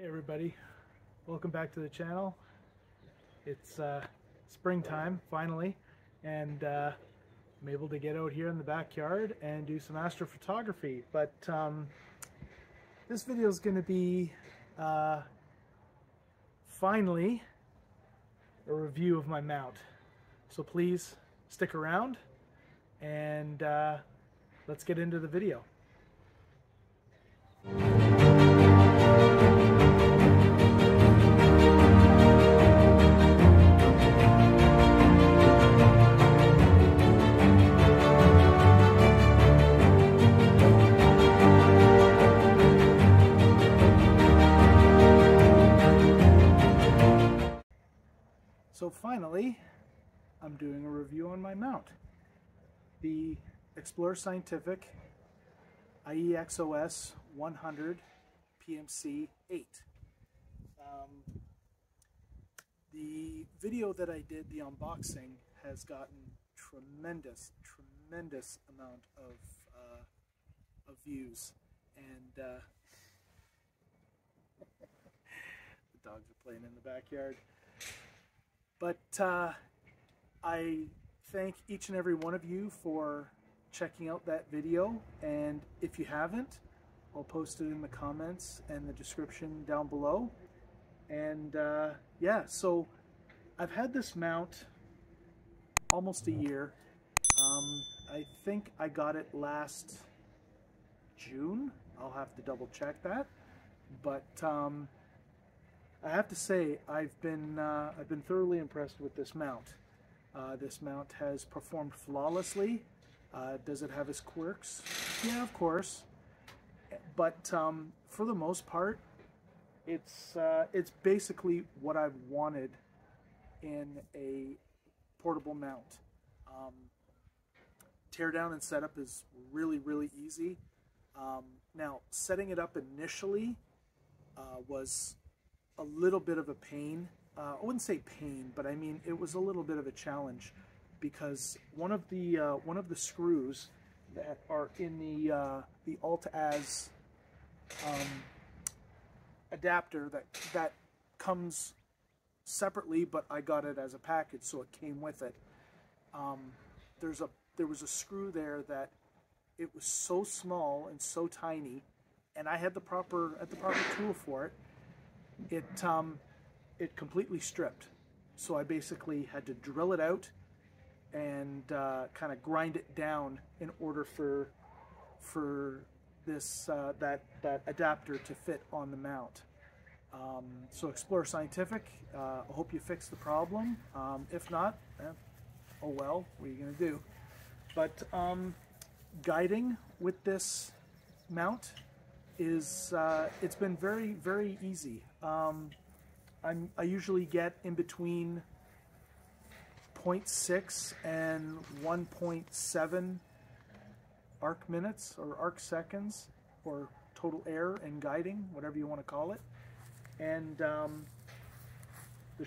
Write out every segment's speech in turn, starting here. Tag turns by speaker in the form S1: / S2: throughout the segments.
S1: Hey everybody, welcome back to the channel. It's uh, springtime finally and uh, I'm able to get out here in the backyard and do some astrophotography but um, this video is going to be uh, finally a review of my mount so please stick around and uh, let's get into the video. So finally, I'm doing a review on my mount. The Explore Scientific IEXOS 100 PMC 8. Um, the video that I did, the unboxing, has gotten tremendous, tremendous amount of, uh, of views. And uh, the dogs are playing in the backyard. But uh, I thank each and every one of you for checking out that video. And if you haven't, I'll post it in the comments and the description down below. And uh, yeah, so I've had this mount almost a year. Um, I think I got it last June. I'll have to double check that. But um, I have to say I've been uh, I've been thoroughly impressed with this mount. Uh, this mount has performed flawlessly. Uh, does it have its quirks? Yeah, of course. But um, for the most part, it's uh, it's basically what I've wanted in a portable mount. Um, tear down and setup is really really easy. Um, now setting it up initially uh, was a little bit of a pain. Uh, I wouldn't say pain, but I mean it was a little bit of a challenge because one of the uh, one of the screws that are in the uh, the Alt-Az um, adapter that that comes separately, but I got it as a package, so it came with it. Um, there's a there was a screw there that it was so small and so tiny, and I had the proper at the proper tool for it it um, it completely stripped. So I basically had to drill it out and uh, kind of grind it down in order for for this uh, that that adapter to fit on the mount. Um, so Explore Scientific, uh, I hope you fixed the problem. Um, if not, eh, oh well, what are you going to do? But um, guiding with this mount is uh, it's been very very easy. Um, I'm, I usually get in between 0.6 and 1.7 arc minutes or arc seconds or total air and guiding, whatever you want to call it. And um, the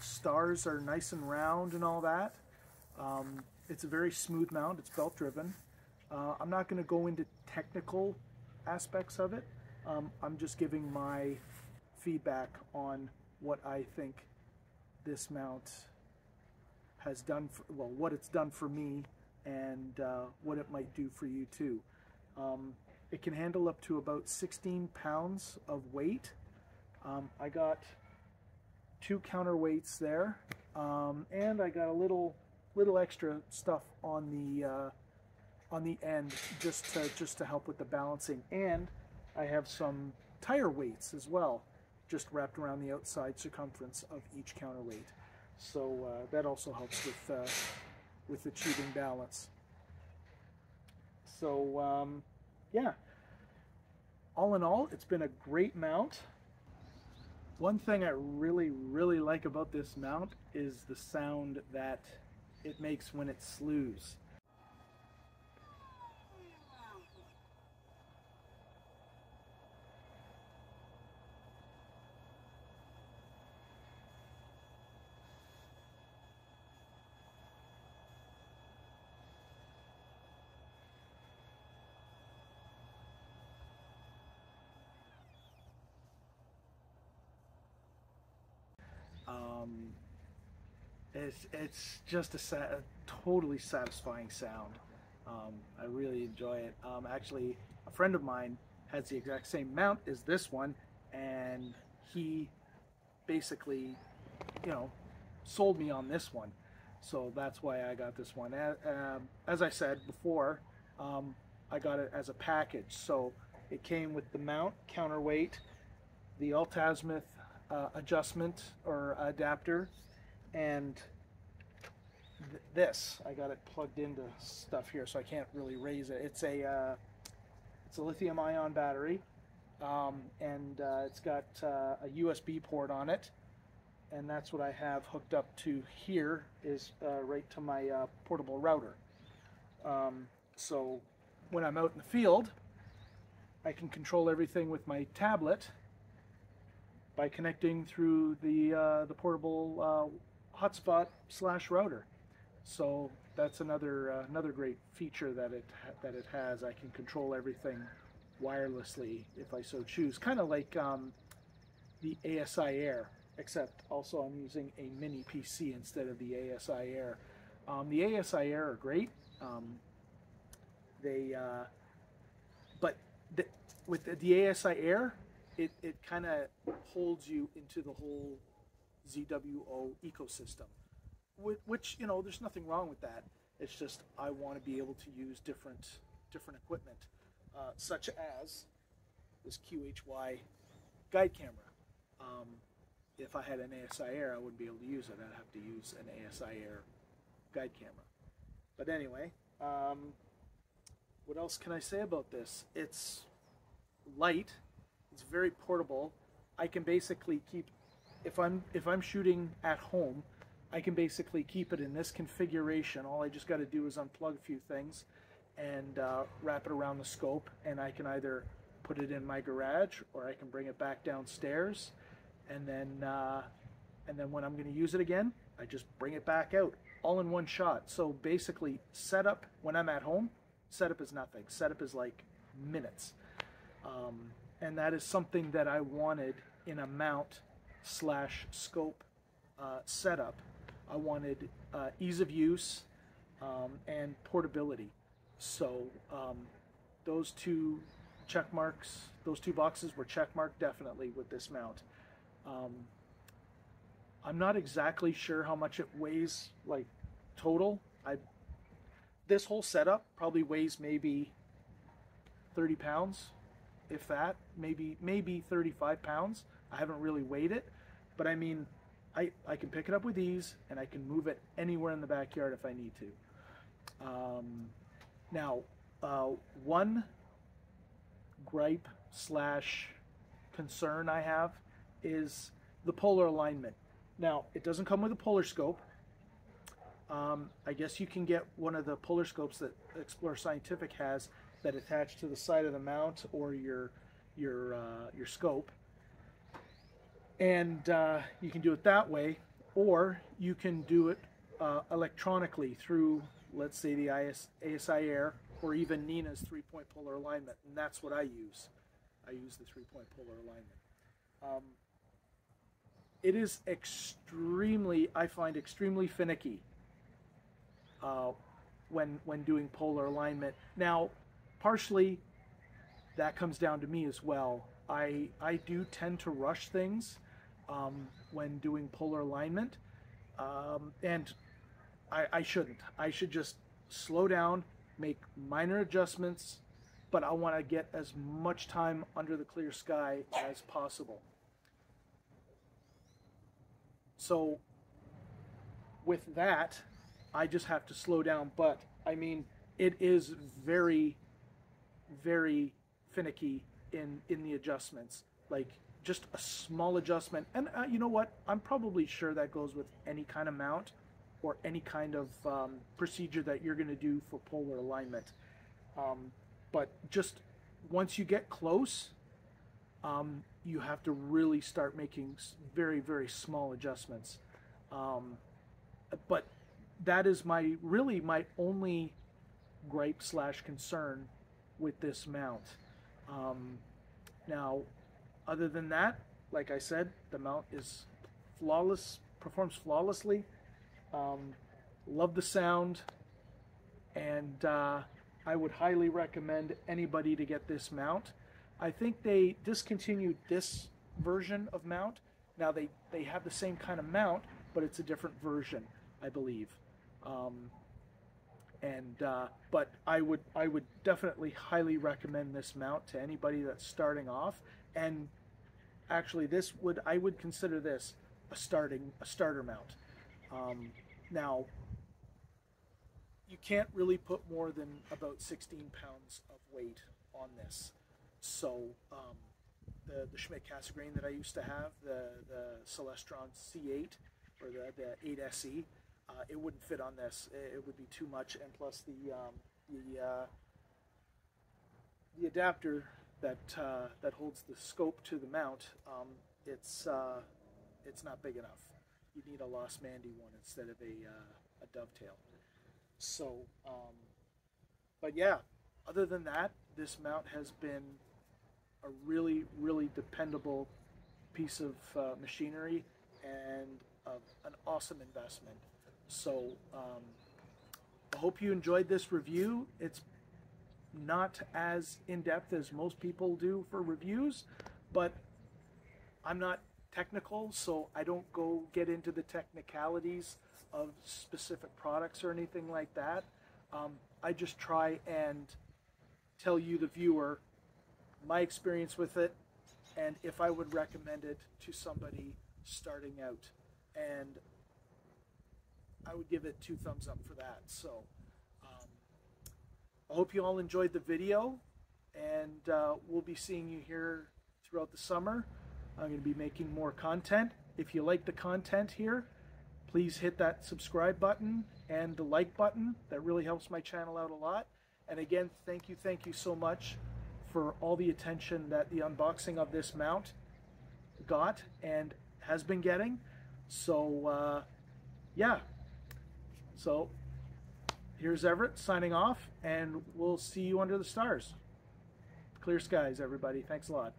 S1: stars are nice and round and all that. Um, it's a very smooth mount. It's belt driven. Uh, I'm not going to go into technical aspects of it. Um, I'm just giving my feedback on what I think this mount has done, for, well, what it's done for me and uh, what it might do for you too. Um, it can handle up to about 16 pounds of weight. Um, I got two counterweights there, um, and I got a little little extra stuff on the uh, on the end just to just to help with the balancing. And I have some tire weights as well, just wrapped around the outside circumference of each counterweight. So uh, that also helps with, uh, with achieving balance. So um, yeah, all in all, it's been a great mount. One thing I really, really like about this mount is the sound that it makes when it slews. Um, it's it's just a, sa- a totally satisfying sound. Um, I really enjoy it. Um, actually, a friend of mine has the exact same mount as this one, and he basically, you know, sold me on this one. So that's why I got this one. As, um, I said before, um, I got it as a package. So it came with the mount, counterweight, the Altazimuth uh, adjustment or adapter, and th this. I got it plugged into stuff here, so I can't really raise it. It's a uh, it's a lithium-ion battery, um, and uh, it's got uh, a USB port on it, and that's what I have hooked up to here is uh, right to my uh, portable router. Um, so when I'm out in the field, I can control everything with my tablet by connecting through the uh, the portable uh, hotspot slash router. So that's another uh, another great feature that it that it has. I can control everything wirelessly if I so choose. Kind of like um, the ASI Air, except also I'm using a mini PC instead of the ASI Air. Um, the ASI Air are great. Um, they, uh, but the, with the, the ASI Air, it, it kind of holds you into the whole ZWO ecosystem which you know there's nothing wrong with that. It's just i want to be able to use different different equipment uh, such as this qhy guide camera. Um, if i had an asi air i wouldn't be able to use it. I'd have to use an asi air guide camera. But anyway um, what else can i say about this? It's light it's very portable. I can basically keep if i'm if i'm shooting at home I can basically keep it in this configuration. All I just got to do is unplug a few things and uh, wrap it around the scope and I can either put it in my garage or I can bring it back downstairs and then uh, and then when I'm going to use it again I just bring it back out all in one shot. So basically setup when I'm at home setup is nothing. Setup is like minutes. Um, and that is something that I wanted in a mount slash scope uh, setup I wanted uh, ease of use um, and portability. So um, those two check marks, those two boxes were check marked definitely with this mount. Um, I'm not exactly sure how much it weighs, like total. I this whole setup probably weighs maybe 30 pounds, if that, maybe maybe 35 pounds. I haven't really weighed it, but I mean I, I can pick it up with ease and I can move it anywhere in the backyard if I need to. Um, now, uh, one gripe slash concern I have is the polar alignment. Now, it doesn't come with a polar scope. Um, I guess you can get one of the polar scopes that Explore Scientific has that attach to the side of the mount or your your uh, your scope. And uh, you can do it that way or you can do it uh, electronically through let's say the IS, ASI Air or even NINA's three-point polar alignment and that's what I use. I use the three-point polar alignment. Um, it is extremely I find extremely finicky uh, when when doing polar alignment. Now partially that comes down to me as well I I do tend to rush things um, when doing polar alignment. Um, and I, I shouldn't. I should just slow down, make minor adjustments, but I want to get as much time under the clear sky as possible. So with that, I just have to slow down. But I mean, it is very, very finicky in in the adjustments. Like just a small adjustment. And uh, you know what? I'm probably sure that goes with any kind of mount or any kind of um, procedure that you're going to do for polar alignment. Um, but just once you get close, um, you have to really start making very, very small adjustments. Um, but that is my really my only gripe slash concern with this mount. Um, now, other than that, like I said, the mount is flawless, performs flawlessly. Um, love the sound, and uh, I would highly recommend anybody to get this mount. I think they discontinued this version of mount. Now they, they have the same kind of mount, but it's a different version, I believe. Um, and uh, but I would I would definitely highly recommend this mount to anybody that's starting off. And actually, this would I would consider this a starting a starter mount. Um, now, you can't really put more than about 16 pounds of weight on this. So um, the the Schmidt Cassegrain that I used to have, the the Celestron C8 or the the 8SE, uh, it wouldn't fit on this. It, it, would be too much, and plus the um, the uh, the adapter that uh, that holds the scope to the mount, um, it's uh, it's not big enough. You need a Losmandy one instead of a uh, a dovetail. So, um, but yeah, other than that, this mount has been a really, really dependable piece of uh, machinery and an awesome investment. So um, I hope you enjoyed this review. It's not as in-depth as most people do for reviews, but I'm not technical, so I don't go get into the technicalities of specific products or anything like that. Um, I just try and tell you, the viewer, my experience with it and if I would recommend it to somebody starting out. And I would give it two thumbs up for that. So um, I hope you all enjoyed the video, and uh, we'll be seeing you here throughout the summer. I'm going to be making more content. If you like the content here, please hit that subscribe button and the like button. That really helps my channel out a lot. And again, thank you, thank you so much for all the attention that the unboxing of this mount got and has been getting. So, uh, yeah. So, here's Everett signing off, and we'll see you under the stars. Clear skies, everybody. Thanks a lot.